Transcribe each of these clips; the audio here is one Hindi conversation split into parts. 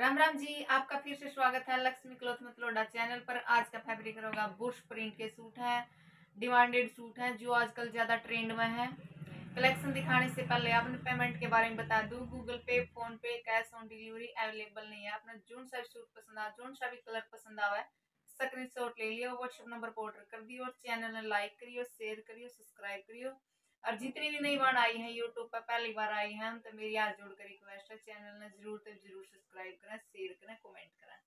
राम राम जी, आपका फिर से स्वागत है लक्ष्मी क्लोथ मतलोडा चैनल पर। आज का फैब्रिक होगा बुश प्रिंट के सूट है डिमांडेड सूट है, जो आजकल ज़्यादा ट्रेंड में है। कलेक्शन दिखाने से पहले आपने पेमेंट के बारे में बता दूँ गूगल पे फ़ोन पे कैश ऑन डिलीवरी अवेलेबल नहीं है। अपना जो सा सूट पसंद आ जो सा भी कलर पसंद आवा है। स्क्रीन शॉट ले लियो व्हाट्सएप नंबर पर ऑर्डर कर दियो और चैनल लाइक करियो शेयर करियो सब्सक्राइब करियो और जितनी भी नई बार आई हैं यूट्यूब पर पहली बार आई हैं तो मेरी आज जोड़ कर रिक्वेस्ट है चैनल ने ज़रूर तो ज़रूर सब्सक्राइब करें शेयर करें कमेंट करें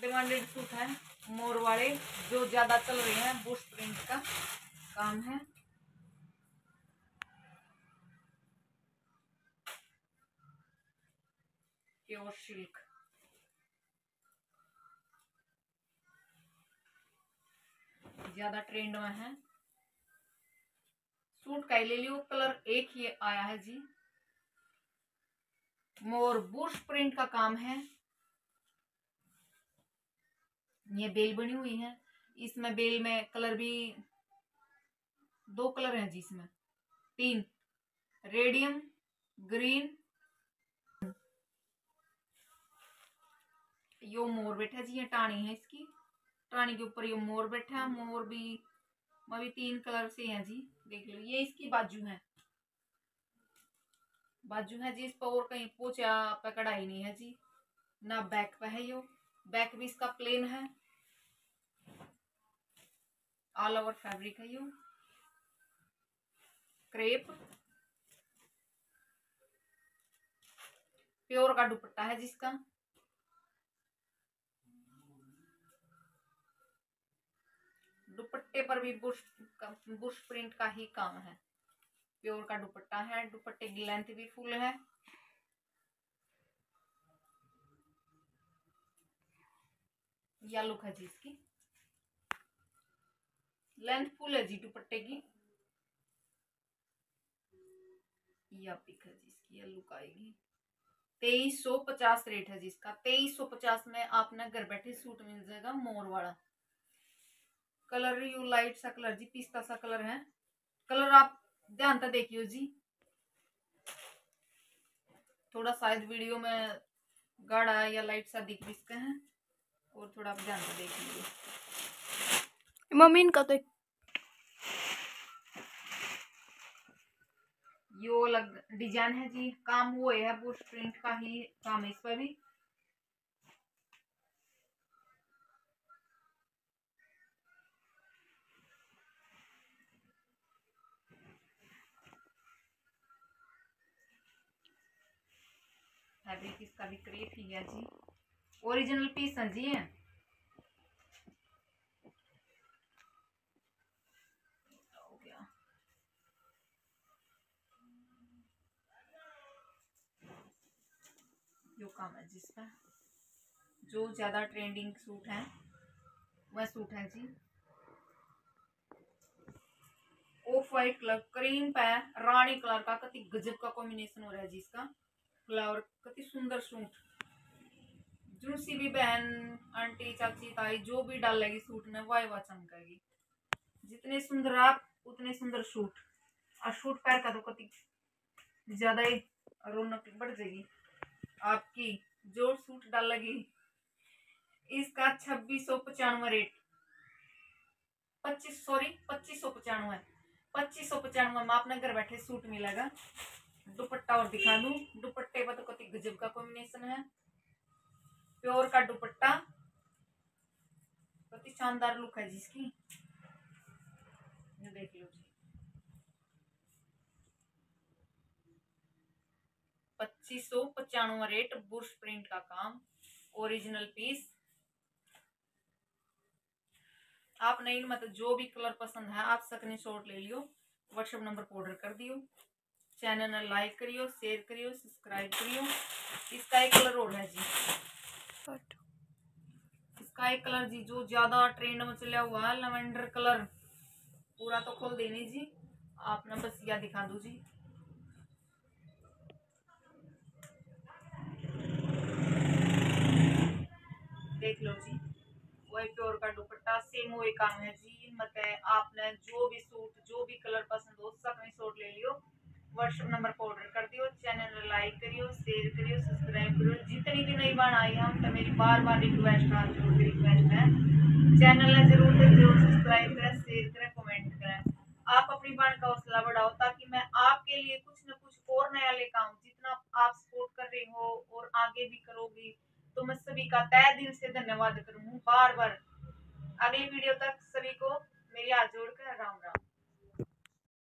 डिमांडेड सूट है, मोर वाले, जो ज़्यादा चल रहे हैं बुश प्रिंट का काम है। प्योर सिल्क ज़्यादा ट्रेंड में है। सूट का ले लियो कलर एक ही आया है जी। मोर बुश प्रिंट का काम है। ये बेल बनी हुई है। इसमें बेल में कलर भी दो कलर हैं जी इसमें। तीन रेडियम ग्रीन यो मोर बैठा जी, ये टाणी है इसकी। रानी के ऊपर ये मोर बैठा है। मोर भी अभी तीन कलर से हैं जी देख लो। ये इसकी बाजू है। बाजू है जी इस पर और कहीं पोचा पे कढ़ाई नहीं है जी। ना बैक पे है यो। बैक भी इसका प्लेन है। ऑल ओवर फैब्रिक है यो। क्रेप प्योर का दुपट्टा है जिसका दुपट्टे पर भी बुश बुश प्रिंट का ही काम है। प्योर का दुपट्टा है, दुपट्टे की लेंथ भी फुल है। या लुक है जी इसकी लेंथ फुल है जी दुपट्टे की। या पिक है जी इसकी या लुक आएगी। तेईस सौ पचास रेट है जिसका तेईस सौ पचास में आपने घर बैठे सूट मिल जाएगा, मोर वाला। कलर यू लाइट सा कलर जी पिस्ता सा कलर है। कलर आप ध्यान से देखियो जी। थोड़ा शायद वीडियो में गाढ़ा या लाइट सा दिख भी है और थोड़ा आप ध्यान से देख लीजिए। मम्मी इनका तो यो अलग डिज़ाइन है जी काम वो है बुश प्रिंट का ही काम है इस पर भी। फैब्रिक इसका भी क्रेप ही है जी। ओरिजिनल पीस है जी है जो काम है जिसका जो ज़्यादा ट्रेंडिंग सूट है, वह सूट है जी। ऑफ़ वाइट कलर क्रीम पे रानी कलर का कति गजब का कॉम्बिनेशन हो रहा है जिसका फ्लावर, कति सुंदर सूट। जो सी भी बहन, आंटी, चाची, ताई, जो भी डालेगी सूट में वाह वाह चमकेगी जितने सुंदर आप, उतने सुंदर सूट। और सूट पैर का तो कति ज़्यादा ही रौनक बढ़ जाएगी। आपकी जो सूट डालेगी इसका छब्बीस सौ पचानवे रेट। पच्चीस सॉरी पच्चीस सौ पचानवे। पच्चीस सौ पचानवे में आपने घर बैठे सूट मिलेगा दुपट्टा और दिखा दू। दुपट्टे पर तो कति गजब का कॉम्बिनेशन है। प्योर का दुपट्टा। कति शानदार लुक है जिसकी। देख लो जी। पच्चीस सौ पचानवे रेट बुश प्रिंट का काम। ओरिजिनल पीस आप नहीं मतलब जो भी कलर पसंद है, आप सकने शॉट ले लियो। व्हाट्सएप नंबर पर ऑर्डर कर दियो। चैनल ने लाइक करियो शेयर करियो सब्सक्राइब करियो। इसका एक कलर और है जी। इसका एक कलर जी जो ज़्यादा ट्रेंड में चला हुआ है लवेंडर कलर। पूरा तो खोल देनी जी। आपने बस यह दिखा दो जी। देख लो जी। वही प्योर का दुपट्टा सेम वही काम है जी। मतलब आपने जो भी सूट जो भी कलर हो व्हाट्सएप नंबर पर ऑर्डर कर दियो, चैनल लाइक करियो, शेयर करियो, सब्सक्राइब करियो। जितनी भी नई बार आई हम तो मेरी बार बार रिक्वेस्ट आ ज़रूर रिक्वेस्ट है। चैनल ने ज़रूर से ज़रूर सब्सक्राइब करें, शेयर करें कमेंट करें। आप अपनी बाण का हौसला बढ़ाओ, ताकि मैं आपके लिए कुछ न कुछ और नया लेकर आऊँ। जितना आप सपोर्ट कर रहे हो और आगे भी करोगी तो मैं सभी का तय दिल से धन्यवाद करूँ। बार बार अगली वीडियो तक सभी को मेरी हाथ जोड़कर राम राम